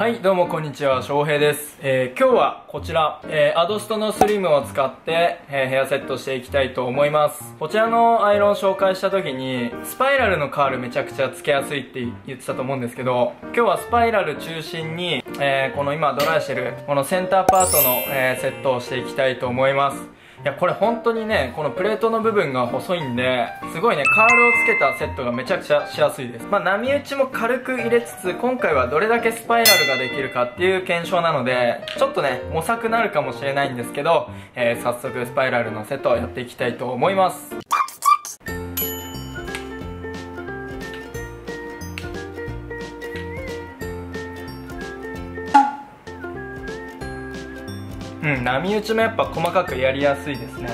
はいどうもこんにちは。翔平です、えー、今日はこちら、えー、アドストのスリムを使って、えー、ヘアセットしていきたいと思います。こちらのアイロン紹介した時にスパイラルのカールめちゃくちゃつけやすいって言ってたと思うんですけど今日はスパイラル中心に、えこの今ドライしてるこのセンターパートの、えセットをしていきたいと思います。いやこれ本当にねこのプレートの部分が細いんですごいねカールをつけたセットがめちゃくちゃしやすいです。まあ波打ちも軽く入れつつ今回はどれだけスパイラルができるかっていう検証なのでちょっとね模索なるかもしれないんですけど、えー、早速スパイラルのセットをやっていきたいと思います。うん波打ちもやっぱ細かくやりやすいですね。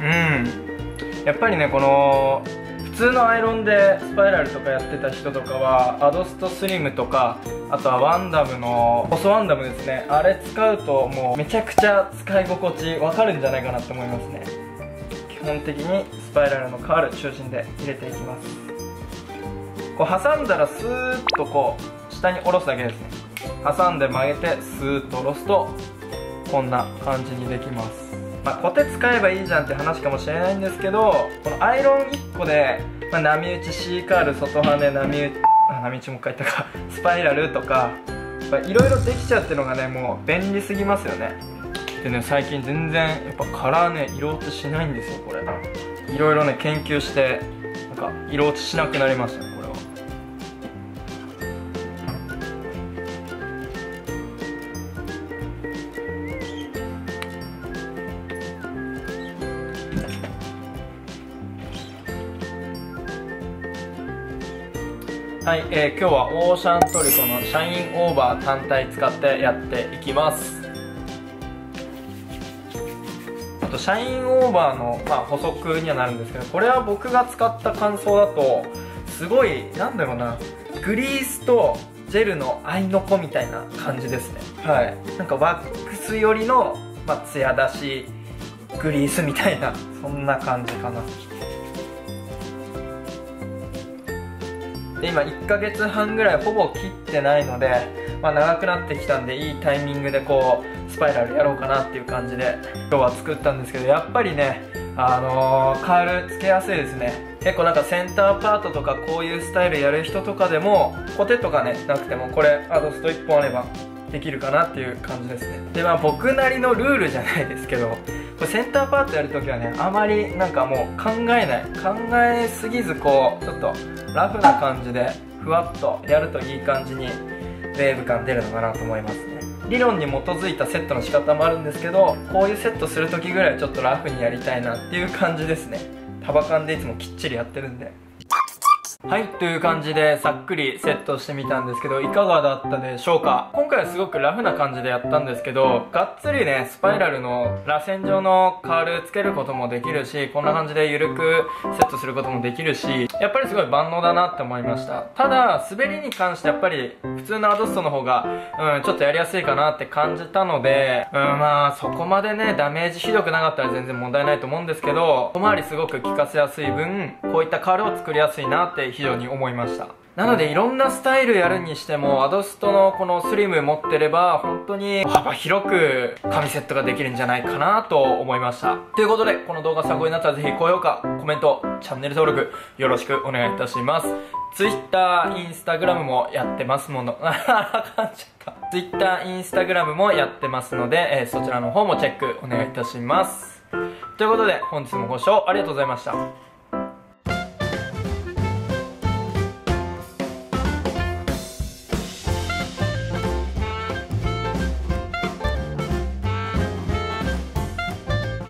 うん。やっぱりねこの通のアイロンでスパイラルとかやってた人とかはアドストスリムとかあとはワンダムの細ワンダムですね。あれ使うともうめちゃくちゃ使い心地わかるんじゃないかなって思いますね。基本的にスパイラルのカール中心で入れていきます。こう挟んだらスーッとこう下に下ろすだけですね。挟んで曲げてスーッと下ろすとこんな感じにできます。まあ、コテ使えばいいじゃんって話かもしれないんですけどこのアイロン1個で、まあ、波打ち C カール外羽波打ち波打ちもう一回言ったか。スパイラルとかいろいろできちゃうっていうのがねもう便利すぎますよね。でね最近全然やっぱカラーね色落ちしないんですよこれ。いろいろね研究してなんか色落ちしなくなりましたね。はい、えー、今日はオーシャントリコのシャインオーバー単体使ってやっていきます。あとシャインオーバーの、まあ、補足にはなるんですけどこれは僕が使った感想だとすごいなんだろうなグリースとジェルの合いの子みたいな感じですね。はい。なんかワックス寄りの、まあ、艶出しグリースみたいなそんな感じかなで今1ヶ月半ぐらいほぼ切ってないので、まあ、長くなってきたんでいいタイミングでこうスパイラルやろうかなっていう感じで今日は作ったんですけどやっぱりねあのー、カールつけやすいですね。結構なんかセンターパートとかこういうスタイルやる人とかでもコテとかねなくてもこれアドスト1本あればできるかなっていう感じですね。でまあ僕なりのルールじゃないですけどこれセンターパートやるときはねあまりなんかもう考えない考えすぎずこうちょっとラフな感じでふわっとやるといい感じにウェーブ感出るのかなと思いますね。理論に基づいたセットの仕方もあるんですけどこういうセットする時ぐらいちょっとラフにやりたいなっていう感じですね。束感でいつもきっちりやってるんで。はい、という感じでさっくりセットしてみたんですけど、いかがだったでしょうか？今回はすごくラフな感じでやったんですけど、がっつりね、スパイラルの螺旋状のカールつけることもできるし、こんな感じで緩くセットすることもできるし、やっぱりすごい万能だなって思いました。ただ、滑りに関してやっぱり普通のアドストの方が、うん、ちょっとやりやすいかなって感じたので、うん、まあ、そこまでね、ダメージひどくなかったら全然問題ないと思うんですけど、小回りすごく効かせやすい分、こういったカールを作りやすいなって非常に思いました。なのでいろんなスタイルやるにしてもアドストのこのスリム持ってれば本当に幅広く紙セットができるんじゃないかなと思いました。ということでこの動画参考になったらぜひ高評価コメントチャンネル登録よろしくお願いいたします。Twitter、Instagram もやってますもの あかんちゃった。Twitter、Instagram もやってますので、えー、そちらの方もチェックお願いいたします。ということで本日もご視聴ありがとうございました